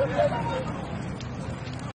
Thank you.